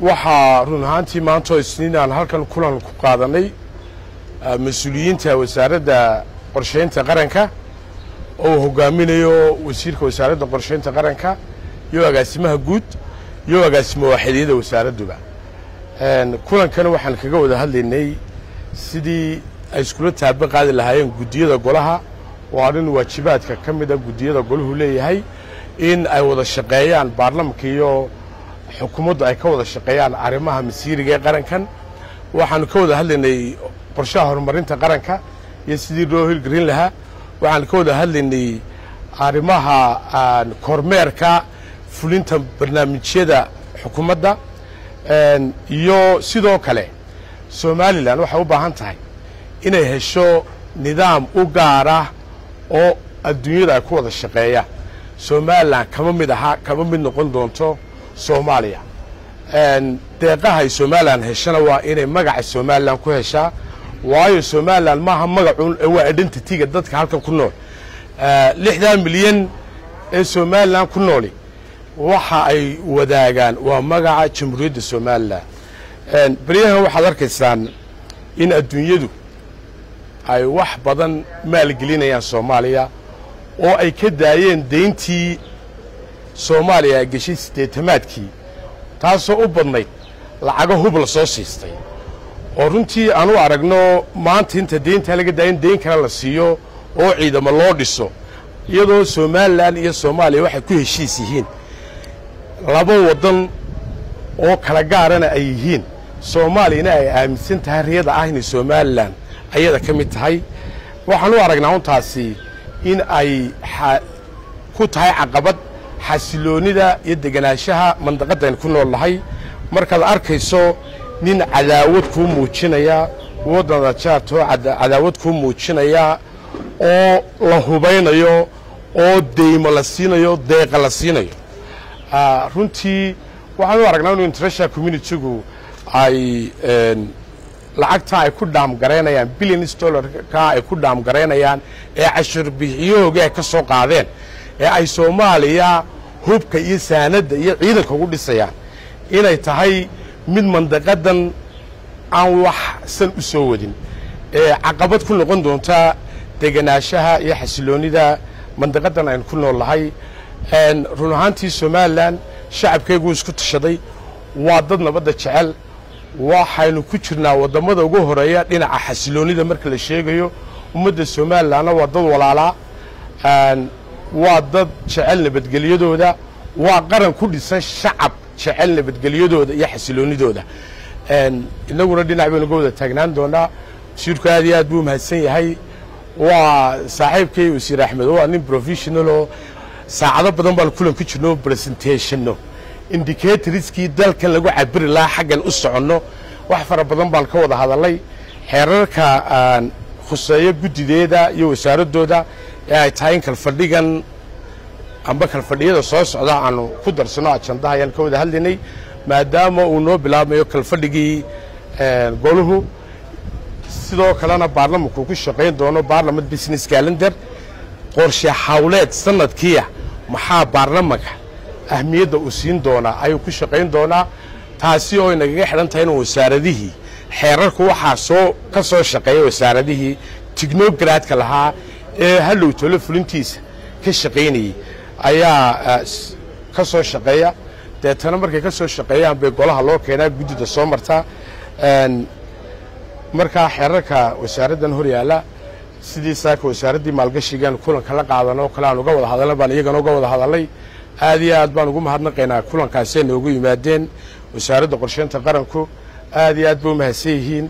waxaa run ahaantii maanta oo isniin aan halkan kulan ku qaadanay mas'uuliyiinta wasaaradda qorshaynta qaranka oo hogaaminayo wasiirka wasaaradda qorshaynta qaranka iyo agaasimaha guud iyo agaasimo waaxidiyada wasaaradduba. Kulankana waxaan kaga wada hadlaynay sidii ay iskula taaba qaadi lahaayeen guddiyada golaha. Oo arrin waajibaadka ka mida guddiyada golahu leeyahay in ay wada shaqeeyaan baarlamanka iyo xukuumaddu ay ka wada shaqeeyaan arrimaha masiiriga ee qarankan. Waxaanu ka wada hadlaynay qorshaha horumarinta qaranka iyo sidii loo hilgelin lahaa. Waxaan ka wada hadlaynay arrimaha kormeerka fulinta barnaamijyada xukuumadda iyo sidoo kale somalilan waxay u baahan tahay inay hesho nidaam u gaara oo adduunyada ay ku wada shaqeeyaan somalilan kama mid aha kama mid noqon doonto soomaaliya. Deeqaha ay somalilan heshana waa inay magaca somalilan ku heshaa waayo somalilan maaha magacuun waa identityga dadka halkan ku nool. Lixdan milyan ee somalilan ku nooli. Waxa ay wadaagaan waa magaca jamhuuriyadda somalilan beryahan waxaad arkaysaan in adduunyadu ay wax badan maalgelinayaan soomaaliya oo ay ka daayeen deyntii soomaaliya ay geshay siddeetamaadkii taasoo u badnayd lacago hub la soo siistay. Oo runtii aan u aragno maanta inta deyntaa laga daaya in deyn kale la siiyo oo ciidamo loo dhiso iyadoo somalilan iyo soomaaliya waxay ku heshiis yihiin. Laba waddan oo kala gaarana ay yihiin soomaaliyana ay aaminsan tahay riyada ah inay somalilan ayada ka mid tahay. Waxaan u aragnaa untaasi in ay ku tahay caqabad xasiloonnida iyo deganaanshaha mandaqaddayn ku nool nahay. Markaad arkayso nin cadaawad kuu muujinaya waddana jaartoo cadaawad kuu muujinaya oo la hubaynayo oo deymo la siinayo deeqa la siinayo. Runtii waxaan u aragnaa inu international communitigu ay lacagta ay ku dhaamgaraynayaan billions dollarka ay ku dhaamgaraynayaan ee cashur bixiyahooga ay ka soo qaadeen ee ay soomaaliya hubka iyo saanadda iyo ciidanka ugu dhisayaan inay tahay mid mandaqadan aan wax san u soo wadin. Caqabad ku noqon doonta deganaanshaha iyo xasiloonnida mandaqadan aynu ku nool nahay. Run ahaantii somalilan shacabkeyguu isku tashaday. Waa dad nabadda jecel. Waxaynu ku jirnaa waddamada ugu horreeya dhinaca xasiloonnida marka la sheegayo. Ummadda somalilanna waa dad walaalaa waa dad jecel nabadgelyadooda. Waa qaran ku dhisan shacab jecel nabadgelyadooda iyo xasiloonnidooda innaguna dhinac baynu ga wada taagnaan doonaa. Wasiirku aad iyo aad buu mahadsan yahay. Waa saaxiibkay wasiir axmed waa nin professionaloo saacado badan baan kulan ku jirno presentationno. Indicatorskii dalkan lagu cabiri lahaa xaggan u soconno. Wax fara badan baan ka wada hadalay xeerarka khuseeyo guddideeda iyo wasaaraddooda ee ay tahay in kalfadhigan amba kalfadhiyada soo socda aanu ku darsanno ajandaha ayaan ka wada hadlaynay maadaama uu noo bilaabmayo kalfadhigii goluhu sidoo kalena baarlamanku ku shaqayn doono baarlament business calendar qorshe hawleed sanadkiia maxaa baarlamanka ahmiyadda uu siin doonaa? Ayuu ku shaqayn doonaa taasi oo inagaga xidhan tahay in wasaaradihii xeerarku waxaa soo ka soo shaqeeya wasaaradihii tignogaraadka lahaa ee hallow tolo fulintiisa ka shaqaynayey ayaa ka soo shaqeeya. Deetana markay ka soo shaqeeyaan bay golaha loo keenaa guddida soo martaa markaa xeerarka wasaaraddan hor yaalla sidii saaka wasaaraddii maalgashigan kulanka la qaadanoo kale aan uga wada hadalna baan iyagana uga wada hadalnay aad iyo aad baan ugu mahadnaqaynaa kulankaasay noogu yimaadeen. Wasaaradda qorsheynta qaranku aad iyo aad ba u mahadsan yihiin